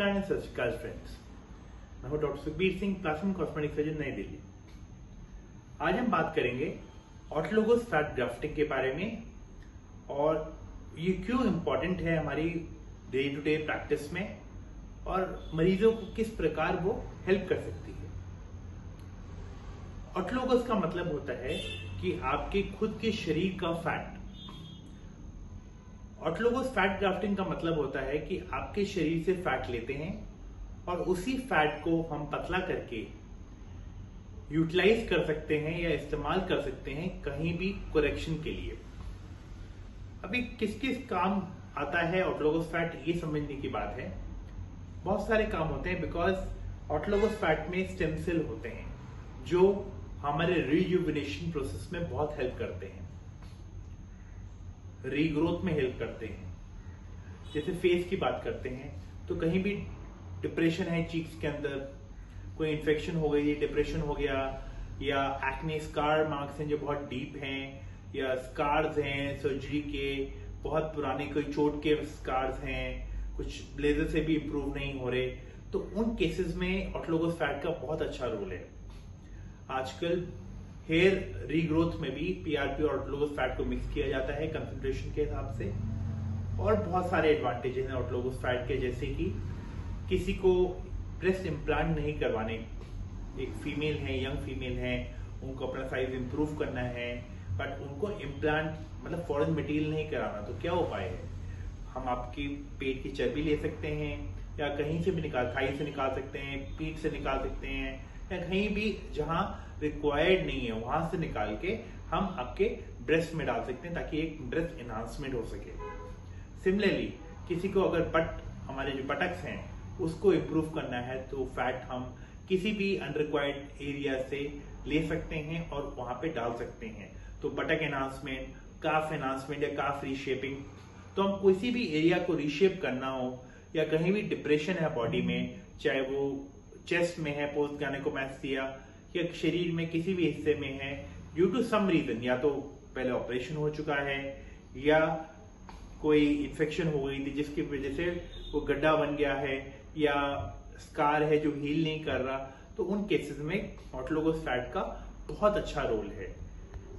नमस्कार एंड सत फ्रेंड्स मैं हूँ doctor Sukhbir Singh plastic cosmetic surgeon Nai Delhi. आज हम बात करेंगे ऑटोलोगस फैट ग्राफ्टिंग के बारे में और ये क्यों इम्पोर्टेंट है हमारी डे टू डे प्रैक्टिस में और मरीजों को किस प्रकार वो हेल्प कर सकती है। ऑटोलोगस का मतलब होता है कि आपके खुद के शरीर का फैट ऑटोलोगस फैट ग्राफ्टिंग का मतलब होता है कि आपके शरीर से फैट लेते हैं और उसी फैट को हम पतला करके यूटिलाइज कर सकते हैं या इस्तेमाल कर सकते हैं कहीं भी करेक्शन के लिए। अभी किस किस काम आता है ऑटोलोगस फैट ये समझने की बात है। बहुत सारे काम होते हैं बिकॉज़ ऑटोलोगस फैट में स्टेम सेल होते हैं, जो हमारे रिजुविनेशन प्रोसेस में बहुत हेल्प करते हैं। रीग्रोथ में हेल्प करते हैं। जैसे फेस की बात करते हैं तो कहीं भी डिप्रेशन है चीक्स के अंदर, कोई इन्फेक्शन हो गई डिप्रेशन हो गया, या एक्ने स्कार मार्क्स हैं जो बहुत डीप हैं, या स्कार्स हैं सर्जरी के, बहुत पुराने कोई चोट के स्कार्स हैं, कुछ ब्लेजर से भी इंप्रूव नहीं हो रहे तो उन केसेस में ऑटोलोगस फैट का बहुत अच्छा रोल है। आजकल हेयर रीग्रोथ में भी पीआरपी और ऑटोलोगस फैट को मिक्स किया जाता है कंसंट्रेशन के हिसाब से। और बहुत सारे एडवांटेजेस हैं ऑटोलोगस फैट के, जैसे कि किसी को ब्रेस्ट इम्प्लांट नहीं करवाने। एक फीमेल है यंग फीमेल है, उनको अपना साइज़ इंप्रूव करना है बट उनको इम्प्लांट मतलब फॉरन मटेरियल नहीं कराना तो क्या उपाय है? हम आपकी पेट की चर्बी ले सकते हैं, या कहीं से भी निकाल थाई से निकाल सकते हैं, पीठ से निकाल सकते हैं, या कहीं भी जहाँ रिक्वायर्ड नहीं है, वहाँ से निकाल के हम आपके ब्रेस्ट में डाल सकते हैं ताकि एक ब्रेस्ट एनहांसमेंट हो सके। सिमिलरली किसी को अगर बट हमारे जो बटक्स हैं, उसको इम्प्रूव करना है तो फैट हम किसी भी अनरिक्वायर्ड एरिया से ले सकते हैं और वहाँ पे डाल सकते हैं। तो बटक एनहांसमेंट काफ एनहांसमेंट या काफ रीशेपिंग तो हम किसी भी एरिया को रीशेप करना हो या कहीं भी डिप्रेशन है बॉडी में, चाहे वो चेस्ट में है, पोस्ट गाने को मैथिया या शरीर में किसी भी हिस्से में है ड्यू टू सम रीजन या तो पहले ऑपरेशन हो चुका है, या कोई इन्फेक्शन हो गई थी जिसकी वजह से वो गड्ढा बन गया है, या स्कार है जो हील नहीं कर रहा तो उन केसेस में ऑटोलोगस का बहुत अच्छा रोल है।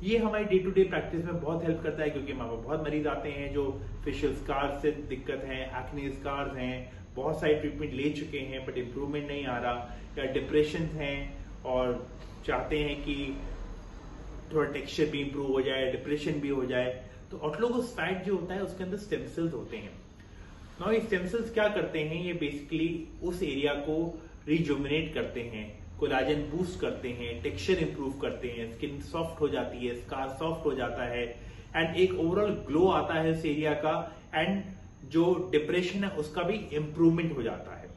ये हमारी डे टू डे प्रैक्टिस में बहुत हेल्प करता है, क्योंकि हमारे बहुत मरीज़ आते हैं जो फेशियल स्कार से दिक्कत है एक्ने स्कार हैं, बहुत सारे ट्रीटमेंट ले चुके हैं बट इम्प्रूवमेंट नहीं आ रहा, या डिप्रेशन हैं और चाहते हैं कि थोड़ा टेक्सचर भी इंप्रूव हो जाए डिप्रेशन भी हो जाए तो ऑटोलोगस फैट जो होता है, उसके अंदर स्टेम सेल्स होते हैं। नाउ ये स्टेम सेल्स क्या करते हैं? ये बेसिकली उस एरिया को रिजुमिनेट करते हैं कोलाजन बूस्ट करते हैं टेक्सचर इंप्रूव करते हैं स्किन सॉफ्ट हो जाती है स्कार सॉफ्ट हो जाता है एंड एक ओवरऑल ग्लो आता है उस एरिया का एंड जो डिप्रेशन है, उसका भी इंप्रूवमेंट हो जाता है।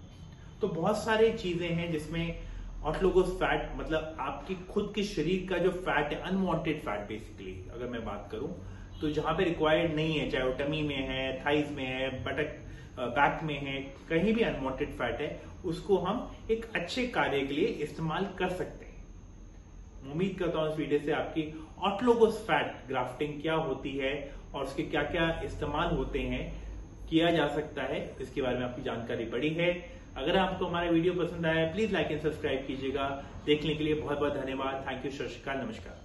तो बहुत सारी चीज़ें हैं जिसमें ऑटलोगोस फैट मतलब आपकी खुद के शरीर का जो फैट है अनवांटेड फैट बेसिकली अगर मैं बात करूँ तो जहाँ पे रिक्वायर्ड नहीं है, चाहे वो टमी में है थाइज में है बटक बैक में है, कहीं भी अनवांटेड फैट है, उसको हम एक अच्छे कार्य के लिए इस्तेमाल कर सकते हैं। उम्मीद करता हूँ इस वीडियो से आपकी ऑटलोगोस फैट ग्राफ्टिंग क्या होती है और उसके क्या क्या इस्तेमाल होते हैं, किया जा सकता है, इसके बारे में आपकी जानकारी पड़ी है। अगर आपको हमारा वीडियो पसंद आया प्लीज़ लाइक एंड सब्सक्राइब कीजिएगा। देखने के लिए बहुत बहुत धन्यवाद। थैंक यू सत नमस्कार।